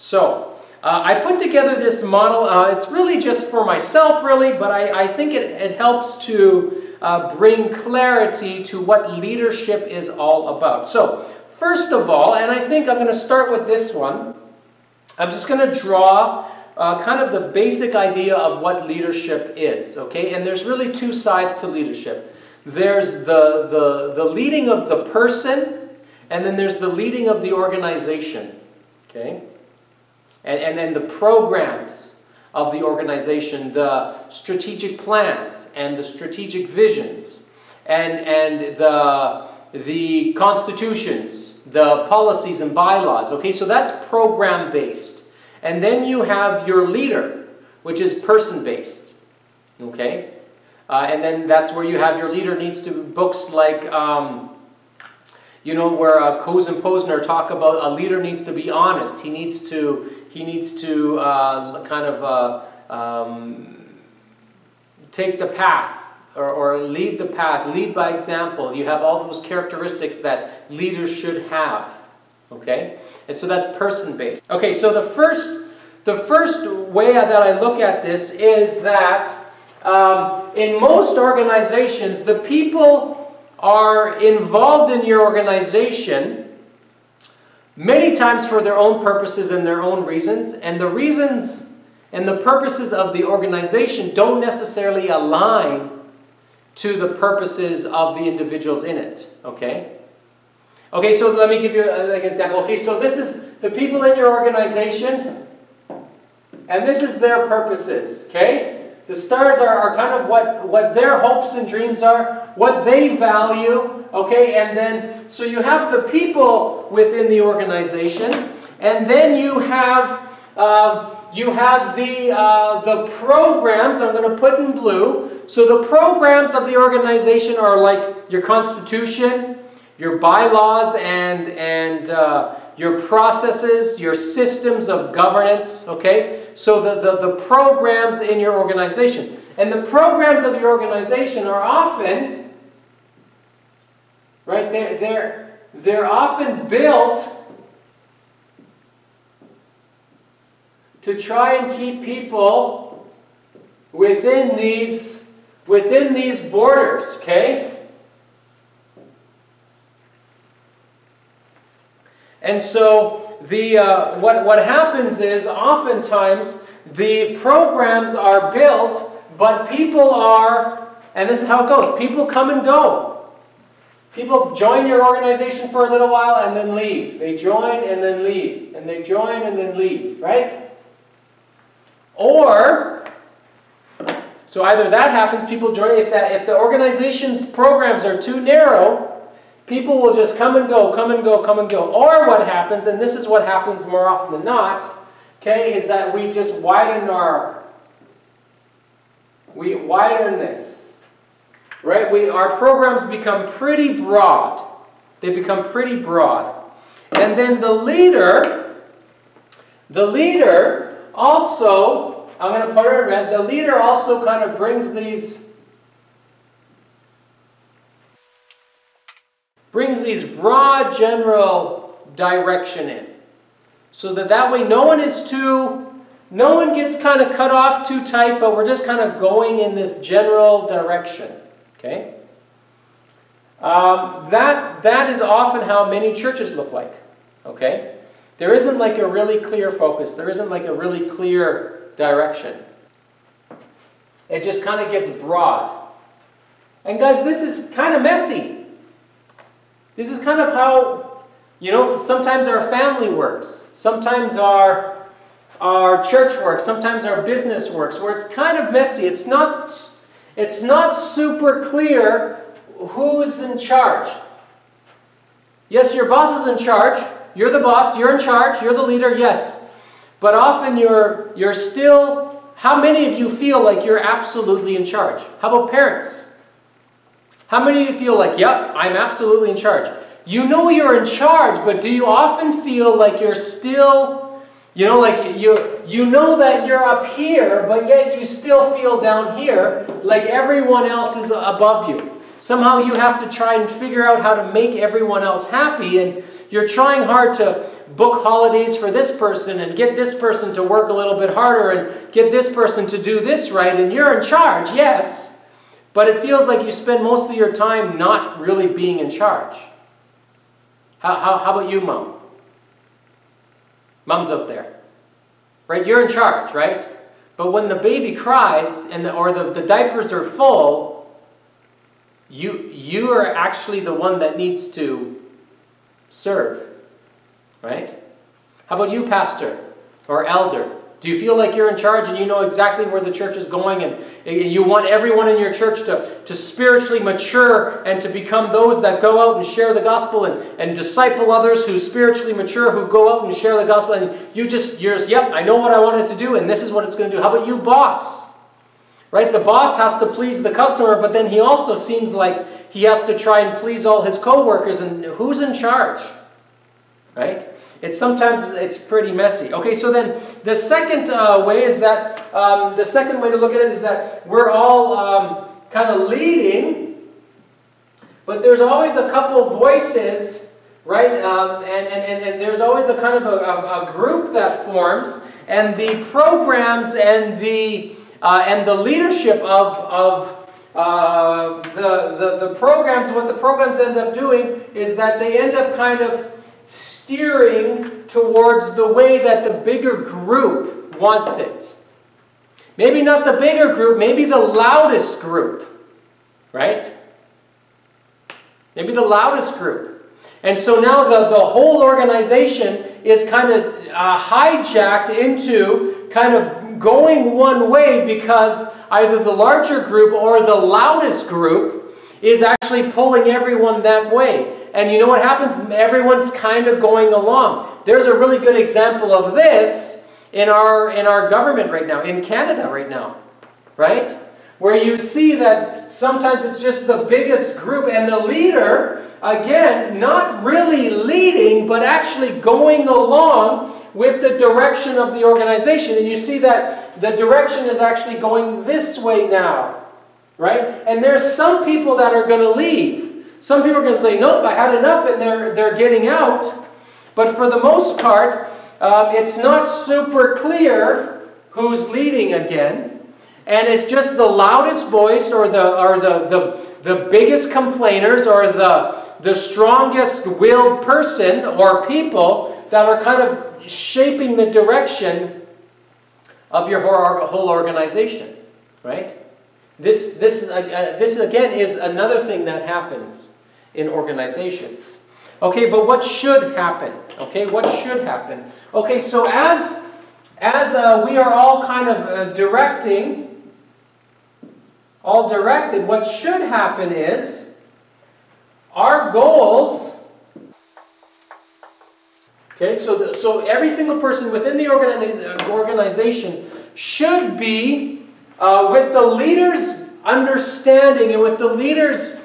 So, uh, I put together this model. Uh, it's really just for myself, really, but I, I think it, it helps to uh, bring clarity to what leadership is all about. So, first of all, and I think I'm going to start with this one, I'm just going to draw uh, kind of the basic idea of what leadership is, okay? And there's really two sides to leadership. There's the, the, the leading of the person, and then there's the leading of the organization, okay? And, and then the programs of the organization, the strategic plans and the strategic visions, and, and the, the constitutions, the policies and bylaws, okay? So that's program-based. And then you have your leader, which is person-based. Okay? Uh, and then that's where you have your leader needs to, books like, um, you know, where uh, Kouzes and Posner talk about a leader needs to be honest. He needs to, he needs to uh, kind of uh, um, take the path or, or lead the path, lead by example. You have all those characteristics that leaders should have. Okay? And so that's person-based. Okay, so the first, the first way that I look at this is that um, in most organizations, the people are involved in your organization many times for their own purposes and their own reasons, and the reasons and the purposes of the organization don't necessarily align to the purposes of the individuals in it, okay? Okay, so let me give you an example. Okay, so this is the people in your organization, and this is their purposes, okay? The stars are, are kind of what, what their hopes and dreams are, what they value, okay? And then, so you have the people within the organization, and then you have, uh, you have the, uh, the programs, I'm going to put in blue. So the programs of the organization are like your constitution, your bylaws and, and uh, your processes, your systems of governance, okay? So the, the, the programs in your organization. And the programs of your organization are often, right, they're, they're, they're often built to try and keep people within these, within these borders, okay? And so the, uh, what, what happens is oftentimes the programs are built, but people are, and this is how it goes, people come and go. People join your organization for a little while and then leave. They join and then leave. And they join and then leave, right? Or, so either that happens, people join, if, that, if the organization's programs are too narrow, People will just come and go, come and go, come and go. Or what happens, and this is what happens more often than not, okay, is that we just widen our, we widen this. Right? We, our programs become pretty broad. They become pretty broad. And then the leader, the leader also, I'm going to put it in red, the leader also kind of brings these brings these broad general direction in. So that that way no one is too, no one gets kind of cut off too tight, but we're just kind of going in this general direction. Okay? Um, that, that is often how many churches look like. Okay? There isn't like a really clear focus. There isn't like a really clear direction. It just kind of gets broad. And guys, this is kind of messy. This is kind of how, you know, sometimes our family works. Sometimes our, our church works. Sometimes our business works, where it's kind of messy. It's not, it's not super clear who's in charge. Yes, your boss is in charge. You're the boss. You're in charge. You're the leader. Yes. But often you're, you're still, how many of you feel like you're absolutely in charge? How about parents? How many of you feel like, yep, I'm absolutely in charge? You know you're in charge, but do you often feel like you're still, you know, like you, you know that you're up here, but yet you still feel down here like everyone else is above you? somehow you have to try and figure out how to make everyone else happy. And you're trying hard to book holidays for this person and get this person to work a little bit harder and get this person to do this right. And you're in charge, yes. But it feels like you spend most of your time not really being in charge. How, how, how about you, mom? Mom's up there. Right? You're in charge, right? But when the baby cries and the, or the, the diapers are full, you, you are actually the one that needs to serve. Right? How about you, pastor or elder? Do you feel like you're in charge and you know exactly where the church is going and you want everyone in your church to, to spiritually mature and to become those that go out and share the gospel and, and disciple others who spiritually mature, who go out and share the gospel and you just, you're just, yep, I know what I wanted to do and this is what it's going to do. How about you, boss? Right? The boss has to please the customer, but then he also seems like he has to try and please all his coworkers and who's in charge? Right? It's sometimes it's pretty messy. Okay, so then the second uh, way is that um, the second way to look at it is that we're all um, kind of leading, but there's always a couple voices, right? Um, and, and, and, and, there's always a kind of a, a, a group that forms, and the programs and the uh, and the leadership of of uh, the, the the programs. What the programs end up doing is that they end up kind of steering towards the way that the bigger group wants it. Maybe not the bigger group, maybe the loudest group, right? Maybe the loudest group. And so now the, the whole organization is kind of uh, hijacked into kind of going one way because either the larger group or the loudest group is actually pulling everyone that way. And you know what happens? Everyone's kind of going along. There's a really good example of this in our, in our government right now, in Canada right now, right? Where you see that sometimes it's just the biggest group and the leader, again, not really leading, but actually going along with the direction of the organization. And you see that the direction is actually going this way now, right? And there's some people that are going to leave. Some people are going to say, nope, I had enough, and they're, they're getting out. But for the most part, um, it's not super clear who's leading again. And it's just the loudest voice or the, or the, the, the biggest complainers or the, the strongest willed person or people that are kind of shaping the direction of your whole organization, right? This, this, uh, uh, this again is another thing that happens in organizations. Okay, but what should happen? Okay, what should happen? Okay, so as, as uh, we are all kind of uh, directing, all directed, what should happen is our goals Okay, so, the, so every single person within the organi organization should be uh, with the leader's understanding and with the leader's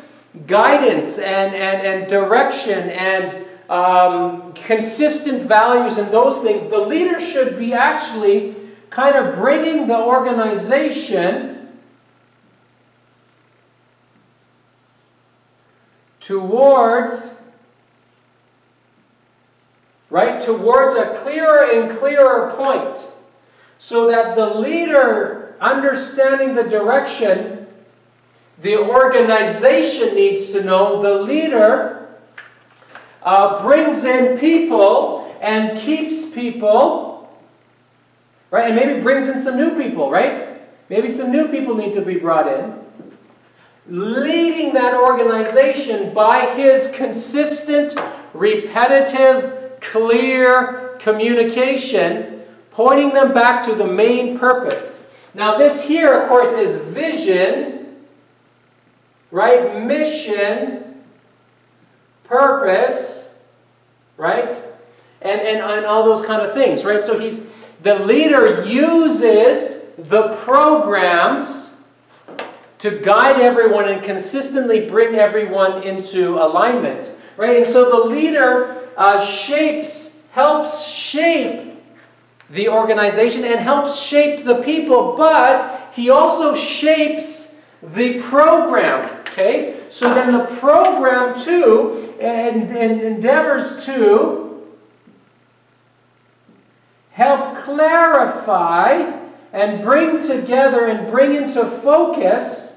guidance and, and, and direction and um, consistent values and those things, the leader should be actually kind of bringing the organization towards right towards a clearer and clearer point so that the leader understanding the direction the organization needs to know, the leader uh, brings in people and keeps people, right? And maybe brings in some new people, right? Maybe some new people need to be brought in. Leading that organization by his consistent, repetitive, clear communication, pointing them back to the main purpose. Now, this here, of course, is vision right? Mission, purpose, right? And, and, and all those kind of things, right? So he's, the leader uses the programs to guide everyone and consistently bring everyone into alignment, right? And so the leader uh, shapes, helps shape the organization and helps shape the people, but he also shapes the program. Okay? So then the program too and, and endeavors to help clarify and bring together and bring into focus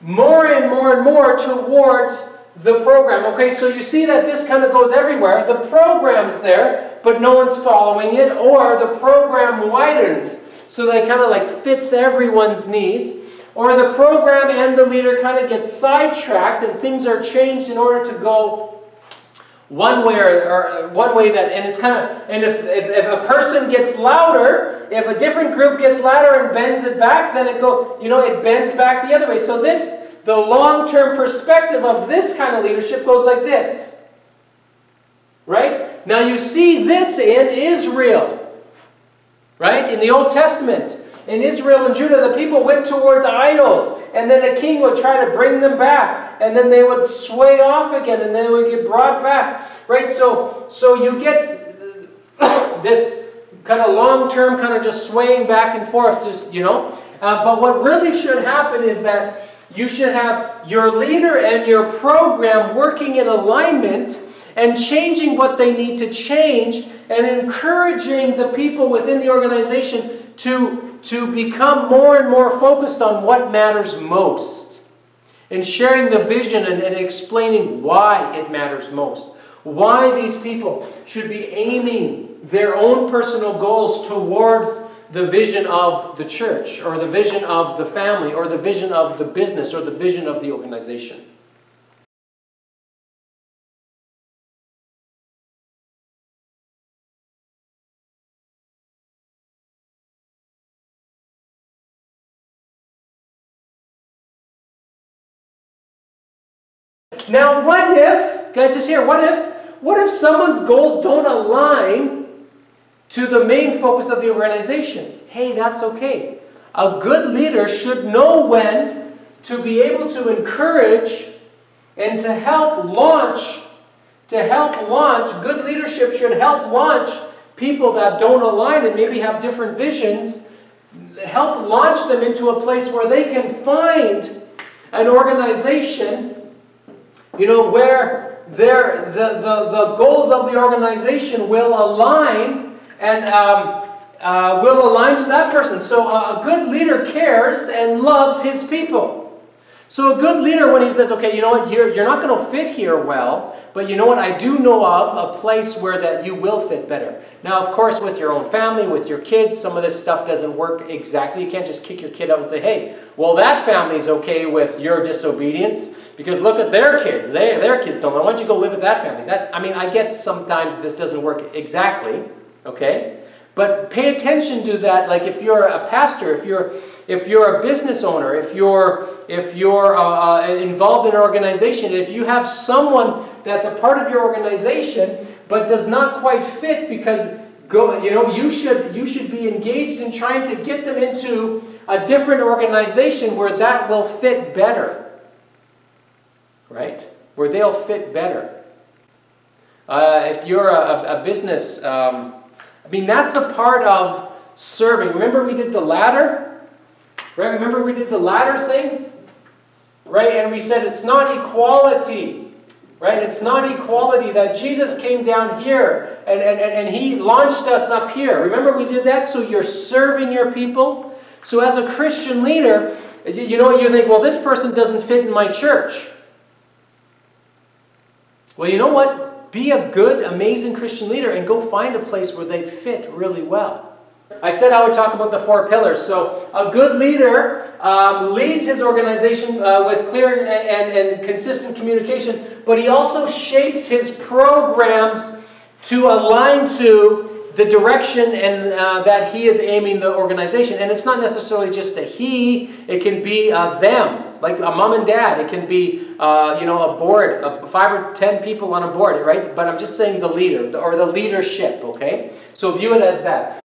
more and more and more towards the program. Okay, so you see that this kind of goes everywhere. The program's there, but no one's following it, or the program widens so that it kind of like fits everyone's needs. Or the program and the leader kind of get sidetracked and things are changed in order to go one way or, or, one way that and it's kind of and if, if, if, a person gets louder if a different group gets louder and bends it back then it go you know it bends back the other way. So this the long-term perspective of this kind of leadership goes like this. Right? Now you see this in israel. Right? In the old testament in Israel and Judah, the people went towards idols, and then a king would try to bring them back, and then they would sway off again, and then they would get brought back. Right? So, so you get this kind of long-term kind of just swaying back and forth, just, you know. Uh, but what really should happen is that you should have your leader and your program working in alignment and changing what they need to change and encouraging the people within the organization to, to become more and more focused on what matters most and sharing the vision and, and explaining why it matters most. Why these people should be aiming their own personal goals towards the vision of the church or the vision of the family or the vision of the business or the vision of the organization. Now, what if, guys, just here, what if, what if someone's goals don't align to the main focus of the organization? Hey, that's okay. A good leader should know when to be able to encourage and to help launch, to help launch, good leadership should help launch people that don't align and maybe have different visions, help launch them into a place where they can find an organization you know, where their, the, the, the goals of the organization will align and um, uh, will align to that person. So a good leader cares and loves his people. So a good leader, when he says, okay, you know what, you're, you're not going to fit here well, but you know what, I do know of a place where that you will fit better. Now, of course, with your own family, with your kids, some of this stuff doesn't work exactly. You can't just kick your kid out and say, hey, well, that family's okay with your disobedience because look at their kids. They, their kids don't. Why don't you go live with that family? That I mean, I get sometimes this doesn't work exactly, okay? But pay attention to that. Like if you're a pastor, if you're if you're a business owner, if you're if you're uh, uh, involved in an organization, if you have someone that's a part of your organization but does not quite fit because go you know you should you should be engaged in trying to get them into a different organization where that will fit better right? Where they'll fit better. Uh, if you're a, a business um, i mean that's a part of serving. Remember we did the ladder right remember we did the ladder thing right and we said it's not equality Right? It's not equality that Jesus came down here and, and, and he launched us up here. Remember we did that? So you're serving your people. So as a Christian leader, you, you know what you think, well, this person doesn't fit in my church. Well, you know what? Be a good, amazing Christian leader and go find a place where they fit really well. I said I would talk about the four pillars. So a good leader um, leads his organization uh, with clear and, and, and consistent communication, but he also shapes his programs to align to the direction and uh, that he is aiming the organization. And it's not necessarily just a he, it can be a them, like a mom and dad. It can be, uh, you know, a board, of five or ten people on a board, right? But I'm just saying the leader, or the leadership, okay? So view it as that.